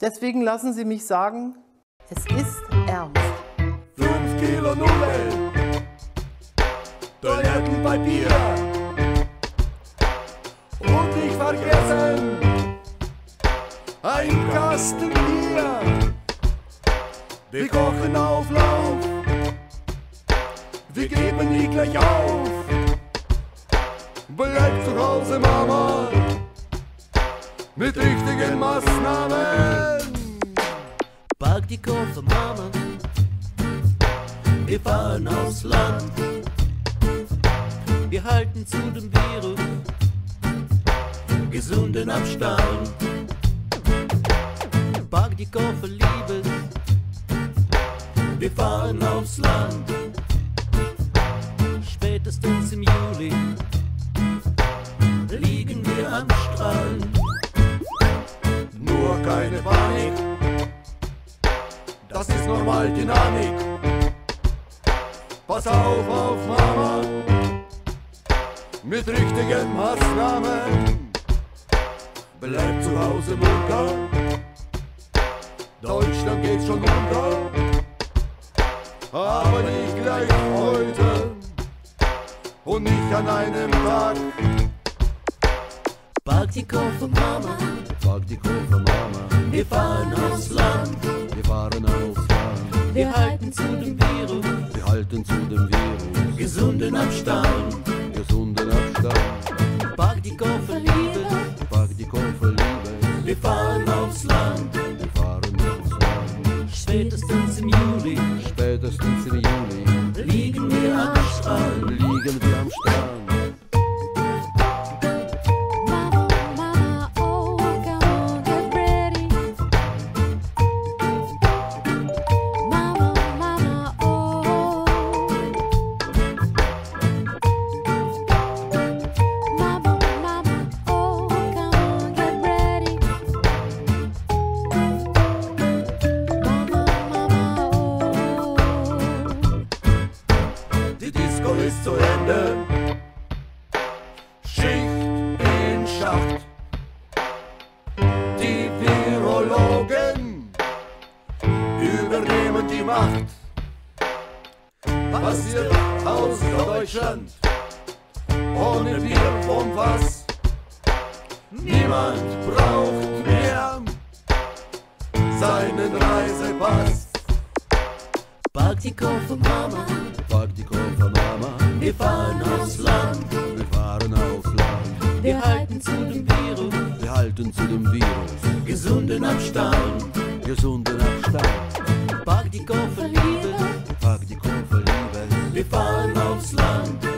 Deswegen lassen Sie mich sagen, es ist ernst. Fünf Kilo Nudeln, Toilettenpapier und nicht vergessen, ein Kasten Bier. Wir kochen auf Lauf, wir geben nie gleich auf. Bleib zu Hause, Mama, mit richtigen Maßnahmen. Pack die Koffer, Mama. Wir fahren aufs Land. Wir halten zu dem Virus gesunden Abstand. Pack die Koffer, Liebes. Wir fahren aufs Land. Spätestens im Juli liegen wir am Strand. Keine Panik, das ist normal Dynamik. Pass auf auf Mama, mit richtigen Maßnahmen. Bleib zu Hause munter, Deutschland geht schon unter. Aber nicht gleich heute und nicht an einem Tag. Pack die Koffer, Mama. Pack die Koffer, Mama, Wir fahren aufs Land. wir fahren aufs Land. Wir halten zu dem Virus Wir halten zu dem Virus, gesunden Abstand. gesunden Abstand. Übernehmen die Macht. Passiert aus Deutschland ohne wir und was. Niemand braucht mehr seinen Reisepass. Pack die Koffer, Mama. Pack die Koffer, Mama, Wir fahren aufs Land. wir fahren aufs Land. Wir halten zu dem Virus Wir halten zu dem Virus, gesunden Abstand. gesunden Abstand. Pack die Koffer, Liebe. Pack die Koffer, Liebe, Wir fahren aufs Land.